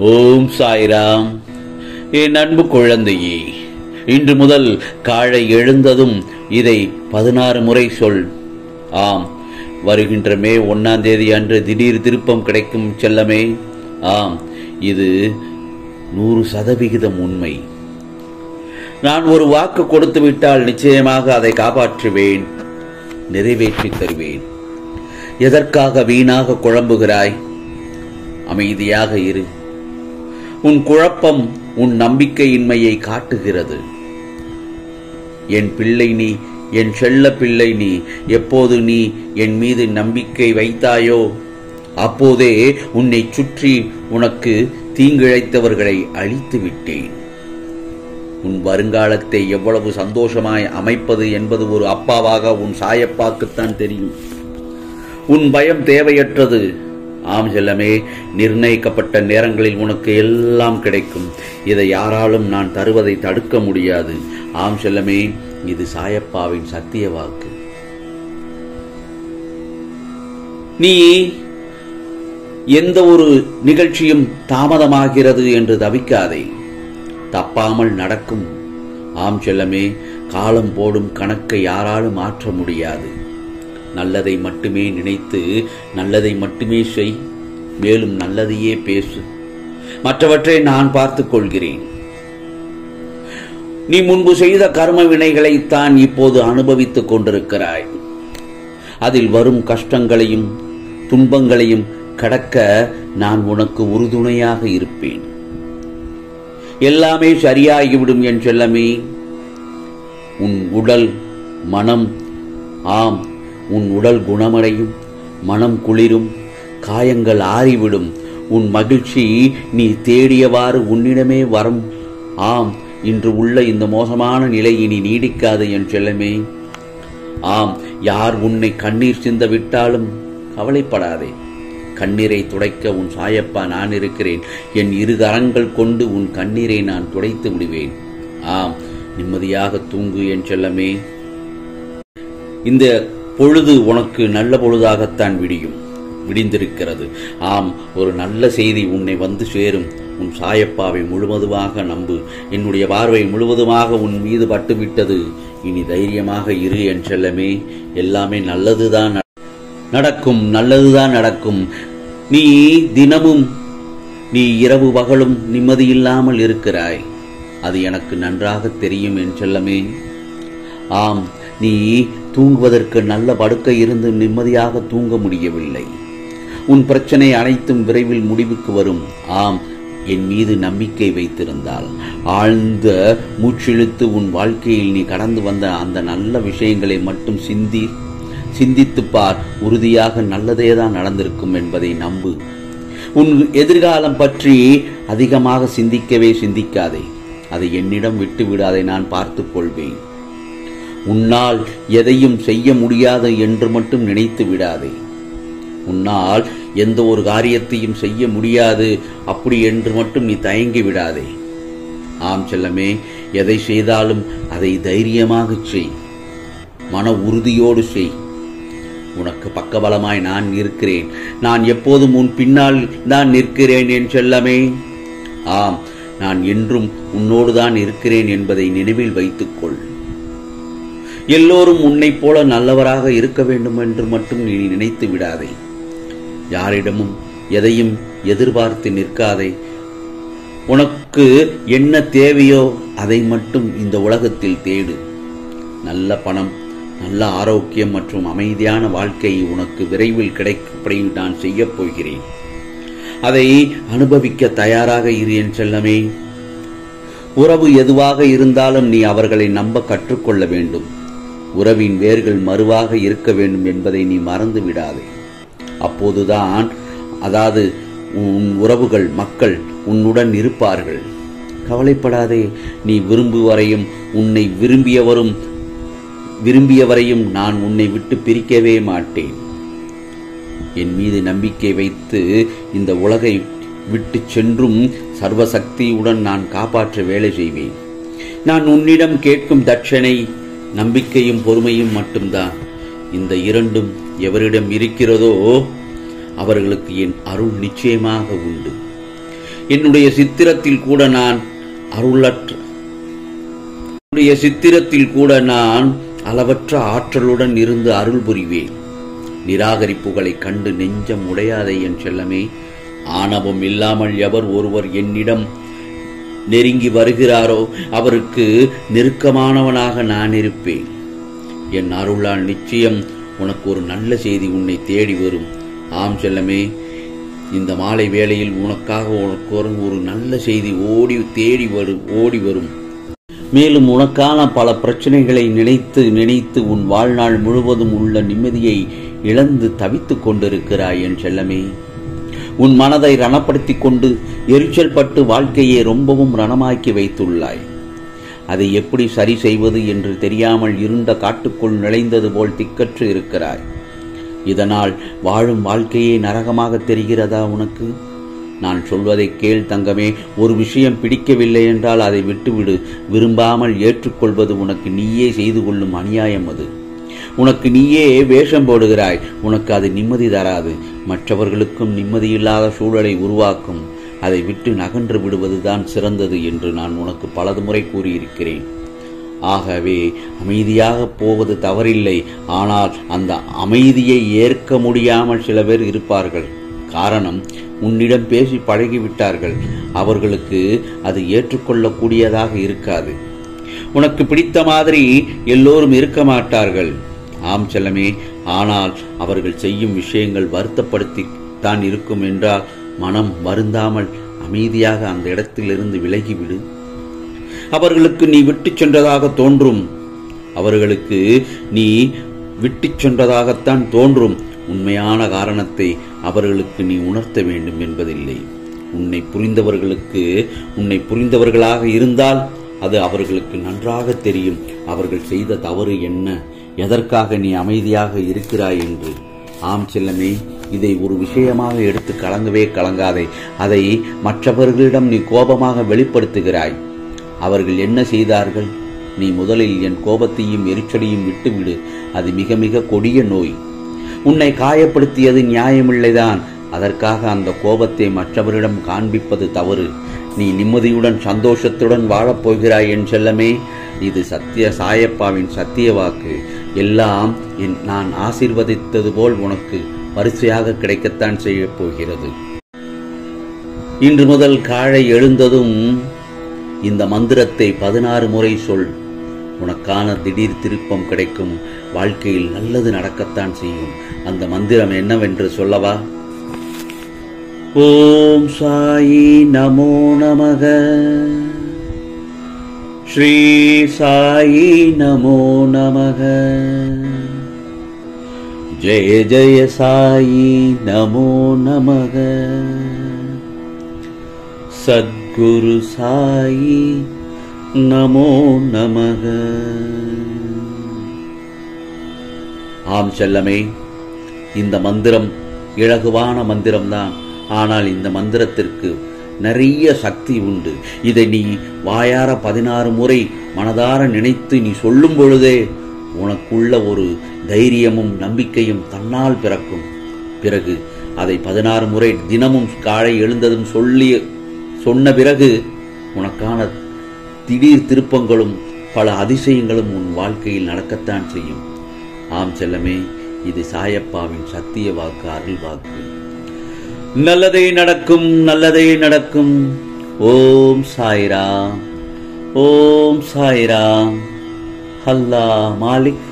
ஓம் சாய்ராம். என் அன்பு குழந்தையே இன்று முதல் காலை எழுந்ததும் இதை பதினாறு முறை சொல். ஆம் வருகின்ற மே ஒன்னாம் தேதி அன்று திடீர் திருப்பம் கிடைக்கும் செல்லமே. ஆம் இது நூறு சதவிகிதம் உண்மை. நான் ஒரு வாக்கு கொடுத்து விட்டால் நிச்சயமாக அதை காப்பாற்றுவேன் நிறைவேற்றித் தருவேன். எதற்காக வீணாக குழம்புகிறாய்? அமைதியாக இரு. உன் குழப்பம் உன் நம்பிக்கையின்மையை காட்டுகிறது. என் பிள்ளை நீ என் செல்ல பிள்ளை நீ எப்போது நீ என் மீது நம்பிக்கை வைத்தாயோ அப்போதே உன்னை சுற்றி உனக்கு தீங்கிழைத்தவர்களை அழித்து விட்டேன் உன் வருங்காலத்தை எவ்வளவு சந்தோஷமாய் அமைப்பது என்பது ஒரு அப்பாவாக உன் சாயப்பாக்குத்தான் தெரியும். உன் பயம் தேவையற்றது. ஆம் செல்லமே நிர்ணயிக்கப்பட்ட நேரங்களில் உனக்கு எல்லாம் கிடைக்கும். இதை யாராலும் நான் தருவதை தடுக்க முடியாது. ஆம் செல்லமே இது சாயப்பாவின் சத்திய வாக்கு. நீ எந்த ஒரு நிகழ்ச்சியும் தாமதமாகிறது என்று தவிக்காதே. தப்பாமல் நடக்கும். ஆம் செல்லமே காலம் போடும் கணக்கை யாராலும் மாற்ற முடியாது. நல்லதை மட்டுமே நினைத்து நல்லதை மட்டுமே செய் மேலும் நல்லதையே பேசு. மற்றவற்றை நான் பார்த்துக் கொள்கிறேன். நீ முன்பு செய்த கர்ம வினைகளைத்தான் இப்போது அனுபவித்துக் கொண்டிருக்கிறாய். அதில் வரும் கஷ்டங்களையும் துன்பங்களையும் கடக்க நான் உனக்கு உறுதுணையாக இருப்பேன். எல்லாமே சரியாகிவிடும் என் செல்லமே. உன் உடல் மனம் ஆம். உன் உடல் குணமடையும் மனம் குளிரும் காயங்கள் ஆறிவிடும். உன் மகிழ்ச்சி நீ தேடியவாறு உன்னிடமே வரும். ஆம் இன்று உள்ள இந்த மோசமான நிலை இனி நீடிக்காது என் செல்லமே. ஆம் யார் உன்னை கண்ணீர் சிந்த விட்டாலும் கவலைப்படாதே. கண்ணீரை துடைக்க உன் சாயப்பா நான் இருக்கிறேன். என் இரு கரங்கள் கொண்டு உன் கண்ணீரை நான் துடைத்து விடுவேன். ஆம் நிம்மதியாக தூங்கு என் செல்லமே. இந்த பொழுது உனக்கு நல்ல பொழுதாகத்தான் விடியும். விடிந்திருக்கிறது. ஆம் ஒரு நல்ல செய்தி உன்னை வந்து சேரும். உன் சாயப்பாவை முழுவதுமாக நம்பு. என்னுடைய பார்வை முழுவதுமாக உன் மீது பட்டுவிட்டது. இனி தைரியமாக இரு என் செல்லமே. எல்லாமே நல்லதுதான் நடக்கும் நல்லதுதான் நடக்கும். நீ தினமும் நீ இரவு பகலும் நிம்மதியில்லாமல் இருக்கிறாய். அது எனக்கு நன்றாக தெரியும் என் செல்லமே. ஆம் நீ தூங்குவதற்கு நல்ல படுக்கை இருந்து நிம்மதியாக தூங்க முடியவில்லை. உன் பிரச்சனை அனைத்தும் விரைவில் முடிவுக்கு வரும். ஆம் என் மீது நம்பிக்கை வைத்திருந்தால். ஆழ்ந்த மூச்சிழுத்து உன் வாழ்க்கையில் நீ கடந்து வந்த அந்த நல்ல விஷயங்களை மட்டும் சிந்தி சிந்தித்துப் பார். உறுதியாக நல்லதேதான் நடந்திருக்கும் என்பதை நம்பு. உன் எதிர்காலம் பற்றி அதிகமாக சிந்திக்கவே சிந்திக்காதே. அதை என்னிடம் விட்டு விடாதை நான் பார்த்துக் கொள்வேன். உன்னால் எதையும் செய்ய முடியாது என்று மட்டும் நினைத்து விடாதே. உன்னால் எந்த ஒரு காரியத்தையும் செய்ய முடியாது அப்படி என்று மட்டும் நீ தயங்கி விடாதே. ஆம் செல்லமே எதை செய்தாலும் அதை தைரியமாக செய். மன உறுதியோடு செய். உனக்கு பக்கபலமாய் நான் இருக்கிறேன் நான் எப்போதும் உன் பின்னால் தான் நிற்கிறேன் என் செல்லமே. ஆம் நான் என்றும் உன்னோடு தான் இருக்கிறேன் என்பதை நினைவில் வைத்துக்கொள். எல்லோரும் உன்னைப் போல நல்லவராக இருக்க வேண்டும் என்று மட்டும் நீ நினைத்து விடாதே. யாரிடமும் எதையும் எதிர்பார்த்து நிற்காதே. உனக்கு என்ன தேவையோ அதை மட்டும் இந்த உலகத்தில் தேடு. நல்ல பணம் நல்ல ஆரோக்கியம் மற்றும் அமைதியான வாழ்க்கை உனக்கு விரைவில் கிடைக்கப்படி நான் செய்யப் போகிறேன். அதை அனுபவிக்க தயாராக இரு என் செல்லமே. உறவு எதுவாக இருந்தாலும் நீ அவர்களை நம்ப கற்றுக்கொள்ள வேண்டும். உறவின் வேர்கள் மறுவாக இருக்க வேண்டும் என்பதை நீ மறந்து விடாதே. அப்போதுதான் அதாவது உன் உறவுகள் மக்கள் உன்னுடன் இருப்பார்கள். கவலைப்படாதே நீ விரும்புவரையும் உன்னை விரும்பியவரும் விரும்பியவரையும் நான் உன்னை விட்டு பிரிக்கவே மாட்டேன். என் மீது நம்பிக்கை வைத்து இந்த உலகை விட்டு சென்றும் சர்வசக்தியுடன் நான் காப்பாற்ற வேலை செய்வேன். நான் உன்னிடம் கேட்கும் தட்சணை நம்பிக்கையும் பொறுமையும் மட்டும்தான். இந்த இரண்டும் எவரிடம் இருக்கிறதோ அவர்களுக்கு என் அருள் நிச்சயமாக உண்டு. என்னுடைய சித்திரத்தில் கூட நான் அருளற்ற என்னுடைய சித்திரத்தில் கூட நான் அளவற்ற ஆற்றலுடன் இருந்து அருள் புரிவேன். நிராகரிப்புகளை கண்டு நெஞ்சம் உடையாதே என் செல்லமே. ஆணவம் இல்லாமல் எவர் ஒருவர் என்னிடம் நெருங்கி வருகிறாரோ அவருக்கு நெருக்கமானவனாக நான் இருப்பேன். என் அருளால் நிச்சயம் உனக்கு ஒரு நல்ல செய்தி உன்னை தேடி வரும். ஆம் செல்லமே இந்த மாலை வேளையில் உனக்காக உனக்கு ஒரு ஒரு நல்ல செய்தி ஓடி தேடி வரும் ஓடி வரும். மேலும் உனக்கான பல பிரச்சனைகளை நினைத்து நினைத்து உன் வாழ்நாள் முழுவதும் உள்ள நிம்மதியை இழந்து தவித்துக் கொண்டிருக்கிறாய் என் செல்லமே. உன் மனதை ரணப்படுத்திக் கொண்டு எரிச்சல் பட்டு வாழ்க்கையை ரொம்பவும் ரணமாக்கி வைத்துள்ளாய். அதை எப்படி சரி செய்வது என்று தெரியாமல் இருண்ட காட்டுக்குள் நுழைந்தது போல் திக்கற்று இருக்கிறாய். இதனால் வாழும் வாழ்க்கையே நரகமாக தெரிகிறதா உனக்கு? நான் சொல்வதை கேள் தங்கமே ஒரு விஷயம் பிடிக்கவில்லை என்றால் அதை விட்டுவிடு. விரும்பாமல் ஏற்றுக்கொள்வது உனக்கு நீயே செய்து கொள்ளும் அநியாயம் அது. உனக்கு நீயே வேஷம் போடுகிறாய். உனக்கு அது நிம்மதி தராது. மற்றவர்களுக்கும் நிம்மதியில்லாத சூழலை உருவாக்கும். அதை விட்டு நகன்று விடுவதுதான் சிறந்தது என்று நான் உனக்கு பலது முறை கூறியிருக்கிறேன். ஆகவே அமைதியாக போவது தவறில்லை. ஆனால் அந்த அமைதியை ஏற்க முடியாமல் சில பேர் இருப்பார்கள். காரணம் உன்னிடம் பேசி பழகிவிட்டார்கள். அவர்களுக்கு அது ஏற்றுக்கொள்ளக்கூடியதாக இருக்காது. உனக்கு பிடித்த மாதிரி எல்லோரும் இருக்க மாட்டார்கள். ஆம் செல்லமே ஆனால் அவர்கள் செய்யும் விஷயங்கள் வருத்தப்படுத்தி தான் இருக்கும் என்றால் மனம் வருந்தாமல் அமைதியாக அந்த இடத்திலிருந்து விலகிவிடு. அவர்களுக்கு நீ விட்டுச் சென்றதாக தோன்றும். அவர்களுக்கு நீ விட்டுச் சென்றதாகத்தான் தோன்றும். உண்மையான காரணத்தை அவர்களுக்கு நீ உணர்த்த வேண்டும் என்பதில்லை. உன்னை புரிந்தவர்களுக்கு உன்னை புரிந்தவர்களாக இருந்தால் அது அவர்களுக்கு நன்றாக தெரியும். அவர்கள் செய்த தவறு என்ன? எதற்காக நீ அமைதியாக இருக்கிறாய் என்று? ஆம் செல்லமே இதை ஒரு விஷயமாக எடுத்து கலங்கவே கலங்காதே. அதை மற்றவர்களிடம் நீ கோபமாக வெளிப்படுத்துகிறாய். அவர்கள் என்ன செய்தார்கள்? நீ முதலில் என் கோபத்தையும் எரிச்சலையும் விட்டுவிடு. அது மிக மிக கொடிய நோய். உன்னை காயப்படுத்தியது நியாயமில்லைதான். அதற்காக அந்த கோபத்தை மற்றவரிடம் காண்பிப்பது தவறு. நீ நிம்மதியுடன் சந்தோஷத்துடன் வாழப்போகிறாய் என் செல்லமே. இது சத்திய சாயப்பாவின் சத்திய வாக்கு. எல்லாம் என் நான் ஆசிர்வதித்தது போல் உனக்கு வரிசையாக கிடைக்கத்தான் செய்யப் போகிறது. இன்று முதல் காலை எழுந்ததும் இந்த மந்திரத்தை பதினாறு முறை சொல். உனக்கான திடீர் திருப்பம் கிடைக்கும். வாழ்க்கையில் நல்லது நடக்கத்தான் செய்யும். அந்த மந்திரம் என்னவென்று சொல்லவா? ஓம் சாயி நமோ நமக. ஸ்ரீ சாயி நமோ நமக. ஜெய ஜெய சாயி நமோ நமக. சத்குரு சாயி நமோ நமக. ஆம் செல்லமே இந்த மந்திரம் இலகுவான மந்திரம்தான். ஆனால் இந்த மந்திரத்திற்கு நிறைய சக்தி உண்டு. இதை நீ வாயார பதினாறு முறை மனதார நினைத்து நீ சொல்லும் பொழுதே உனக்குள்ள ஒரு தைரியமும் நம்பிக்கையும் தன்னால் பிறக்கும். பிறகு அதை பதினாறு முறை தினமும் காலை எழுந்ததும் சொல்லி சொன்ன பிறகு உனக்கான திடீர் திருப்பங்களும் பல அதிசயங்களும் உன் வாழ்க்கையில் நடக்கத்தான் செய்யும். ஆம் செல்லமே இது சாயப்பாவின் சத்திய வாக்கு அருள் வாக்கு. நல்லதே நடக்கும் நல்லதே நடக்கும். ஓம் சாய்ராம் ஓம் சாய்ராம் அல்லா மாலிக்.